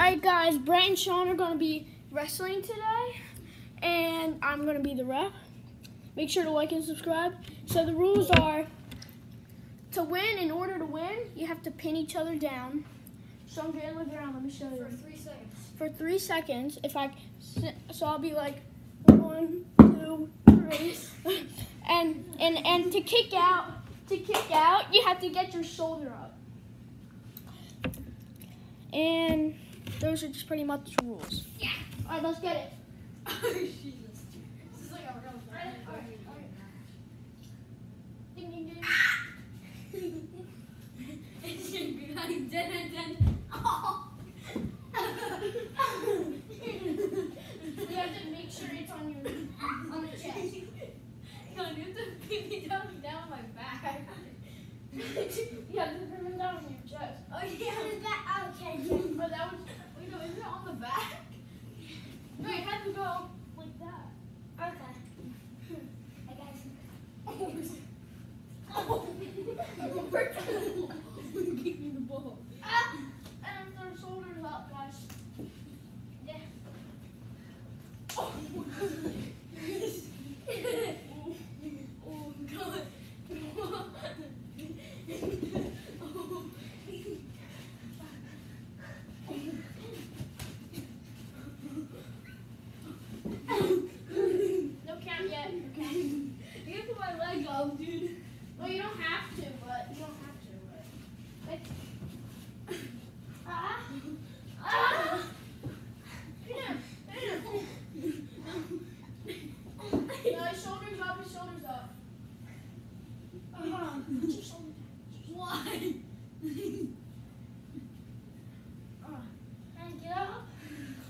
Alright guys, Brett and Sean are going to be wrestling today. And I'm going to be the ref. Make sure to like and subscribe. So the rules are, to win, in order to win, you have to pin each other down. So I'm getting the ground, let me show you. For three seconds. For three seconds, if I, so I'll be like, one, two, three. And, and, and to kick out, to kick out, you have to get your shoulder up. And those are just pretty much the rules. Yeah. All right, let's get it. Oh, Jesus. This is like a real Ready? thing. Ding, ding, ding. It's gonna be like dun, dun, dun. Oh. you have to make sure it's on your on the chest. God, you have to pin me down, down my back. you have to pin it down on your chest. Oh, yeah. Okay. But that was Wait, no, is it on the back? no, it had to go like that. Okay. I got Give oh me the ball. Ah! And their shoulders up, guys. Yeah. Oh, oh God. No count yet. Okay. You can up, dude. Well, you don't have to, but you don't have to. But like, ah, ah. Yeah, yeah. No, his shoulders up. His shoulders up. Uh-huh. Put your shoulders down. Why? Uh, and get up.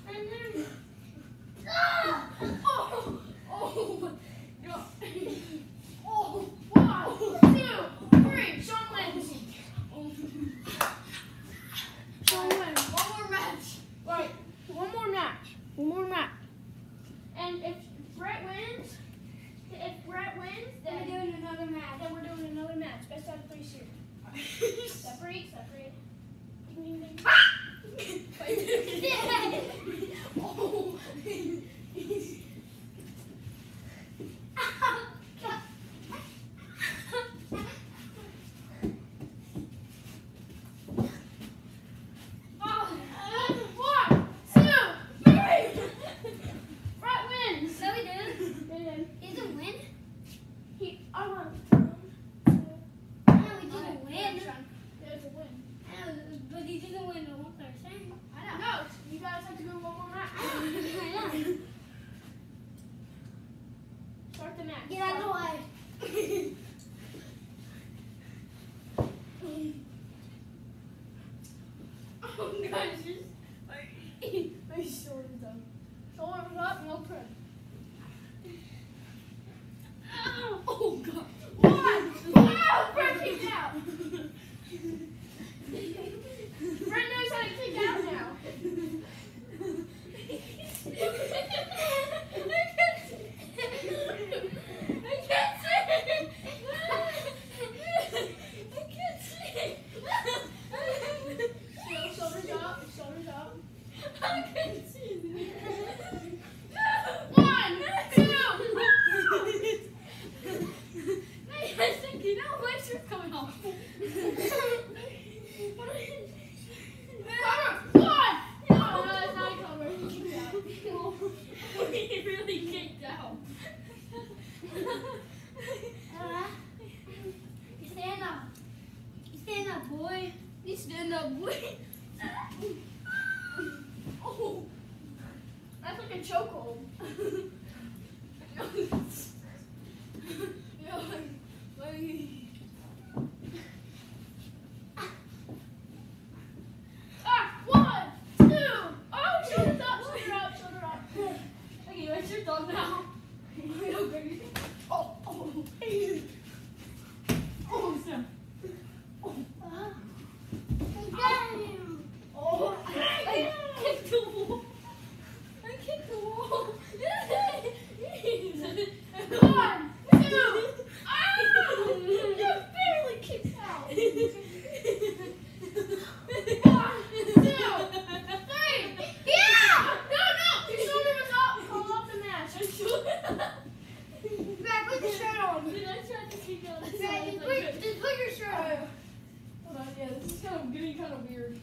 And then. Ah! Oh! Oh, no. Oh! One, two, three. Sean wins. Sean wins. One more match. Right. One more match. One more match. And if Brett wins, if Brett wins, Then then, we're doing another match. then we're doing another match. Best out of three series. Separate, separate. Ding, ding, ding. oh. Oh, one, two, three. Brett wins. No, we didn't. He did. He didn't win. He, I won. No, we didn't win. There's a win. No, but he didn't win the one person. I know. No, you guys have to go one more match. I know. Start the match. Get out of the way. Oh gosh, just my, my shoulders up. Shoulders up, no press. Oh God. One! Wow! Brett kicked out! Brett knows how to kick out now. I can't see. I can't see. Up, up. I can't see. One, two. Oh, my coming off. Cover! Oh, no, it's not really kicked out. stand up. Stand up, boy. You stand up, boy. Oh. That's like a chokehold. keep going. This just put your straw. Right. Hold on, yeah, this is kind of getting kind of weird.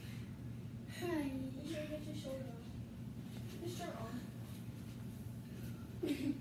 You Make get your shoulder off. Put Your shirt on.